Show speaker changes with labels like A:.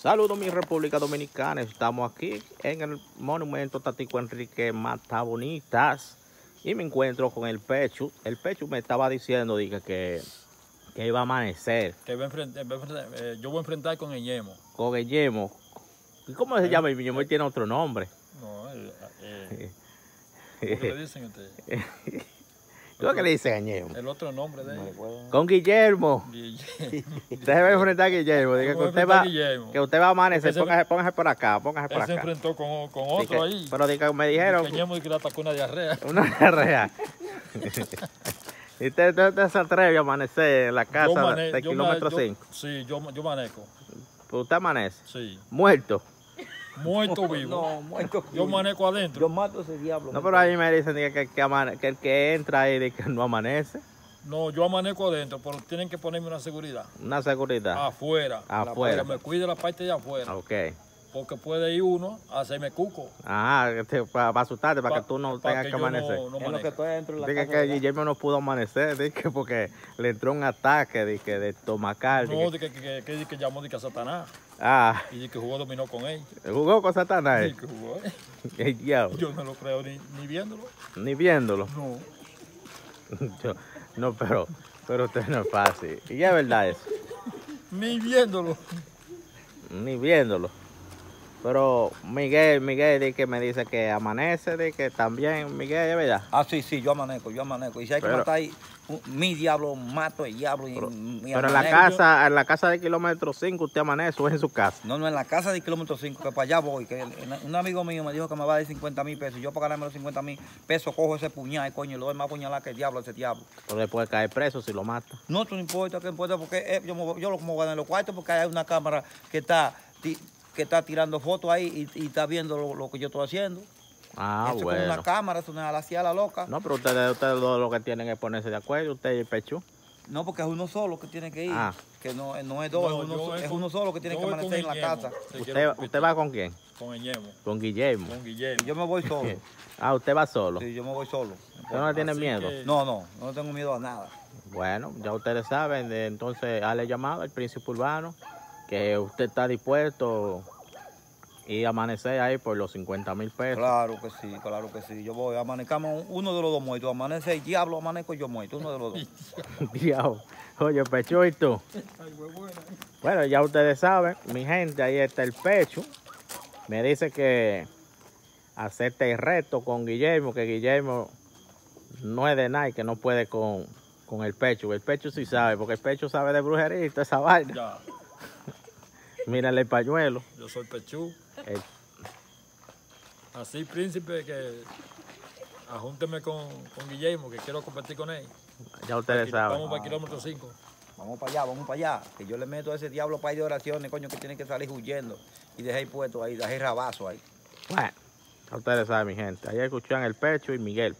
A: Saludos mi República Dominicana, estamos aquí en el monumento Tatico Enrique Mata Bonitas y me encuentro con el Pechu. El Pechu me estaba diciendo dije, que, que iba a amanecer.
B: Que a enfrentar- eh, yo voy a enfrentar con el Yemo.
A: Con el Yemo. ¿Y cómo se llama el Yemo? Él tiene otro nombre.
B: No, el, eh, ¿cómo que le dicen ustedes?
A: ¿Cómo que le dicen a Yemo?
B: El otro nombre de él.
A: Con Guillermo.
B: Guillermo.
A: Usted se va a enfrentar a Guillermo. Diga que usted va,
B: a Guillermo.
A: que usted va a amanecer. Póngase, póngase por acá, póngase por
B: Él se
A: acá.
B: enfrentó con, con otro ahí.
A: Pero diga, me dijeron
B: Que y que le atacó una diarrea.
A: una real. y usted, usted- usted se atreve a amanecer en la casa
B: mane-
A: de kilómetro
B: ma- yo-
A: 5.
B: Sí, yo, yo manejo.
A: Pues usted amanece
B: Sí.
A: muerto.
B: Muerto vivo.
C: No, muerto.
B: Yo manejo adentro.
C: Yo mato a ese diablo.
A: No, pero a mí me dicen que, que, que amane- que el que entra ahí de que no amanece.
B: No, yo amanezco adentro, pero tienen que ponerme una seguridad.
A: Una seguridad.
B: Afuera.
A: Afuera.
B: Que me cuide la parte de afuera.
A: Ok.
B: Porque puede ir uno a hacerme cuco.
A: Ah, para, asustarte, para
B: Pa-
A: que tú no tengas que,
B: yo
A: amanecer.
B: no- no
C: En lo que estoy dentro de la
A: Dije
C: casa.
A: que. Guillermo no pudo amanecer, dije, porque le entró un ataque dije, de estomacal.
B: No,
A: dije.
B: que, que, que, que llamó de que a Satanás.
A: Ah,
B: Y de que jugó dominó con él.
A: jugó con Satanás.
B: Sí, que jugó.
A: El diablo.
B: Yo no lo creo ni, ni viéndolo.
A: Ni viéndolo.
B: No.
A: Yo- no, pero, pero usted no es fácil. Y es verdad eso.
B: Ni viéndolo.
A: Ni viéndolo. Pero Miguel, Miguel di que me dice que amanece, de que también, Miguel, es verdad.
C: Ah, sí, sí, yo amanezco, yo amanezco. Y si hay que
A: Pero-
C: matar ahí, mi diablo, mato el diablo. Y, y
A: Pero en la casa, en la casa de kilómetro 5 usted amanece o es en su casa.
C: No, no, en la casa de kilómetro 5, que para allá voy. Que un amigo mío me dijo que me va a dar 50 mil pesos. Yo para ganarme los 50 mil pesos cojo ese puñal, coño, y lo doy más puñalada que el diablo, ese diablo.
A: Pero puede caer preso si lo mata.
C: No, tú no importa, que importa, porque eh, yo, yo lo como voy a ganar los cuartos porque hay una cámara que está, que está tirando fotos ahí y, y está viendo lo, lo que yo estoy haciendo.
A: Ah,
C: eso es con
A: bueno.
C: una cámara, eso no es a la loca. No.
A: No, pero ustedes, ustedes dos lo que tienen es ponerse de acuerdo, usted y el Pechu.
C: porque es uno solo que tiene que ir.
A: Ah.
C: Que no, no es dos,
B: No,
C: es, uno, es
B: con-
C: uno solo que tiene que amanecer en la
B: Guillermo.
C: casa.
B: Te
A: ¿Usted, ¿Usted va con quién?
B: Con el Yemo.
A: Con Guillermo.
B: Con Guillermo.
C: Yo me voy solo.
A: Ah, usted va solo.
C: Sí, yo me voy solo.
A: ¿Usted no le tiene miedo?
B: que-
C: No, no, no tengo miedo a nada.
A: Bueno, ya ustedes saben, de- entonces hale llamado al príncipe urbano, que usted está dispuesto y amanecer ahí por los 50 mil pesos.
C: Claro que sí, claro que sí. Yo voy, amanecamos uno de los dos muertos. Amanece el diablo, amanezco yo muerto, uno de los dos.
A: Diablo. Oye, Pechu, ¿y tú? Bueno, ya ustedes saben, mi gente, ahí está el Pechu. Me dice que acepte el reto con Guillermo, que Guillermo no es de nada y que no puede con, con el Pechu. El Pechu sí sabe, porque el Pechu sabe de brujería y toda esa vaina.
B: Ya.
A: Mírale el pañuelo.
B: Yo soy Pechú.
A: El-
B: Así, príncipe, que ajúnteme con, con Guillermo, que quiero compartir con él.
A: ya ustedes saben.
B: Vamos para el kilómetro 5.
C: Vamos para allá, vamos para allá. Que yo le meto a ese diablo para ir de oraciones, coño, que tiene que salir huyendo. Y dejé el puesto ahí, dejé el rabazo ahí.
A: Bueno, ya ustedes saben, mi gente. Ahí escuchan el Pechu y Miguel.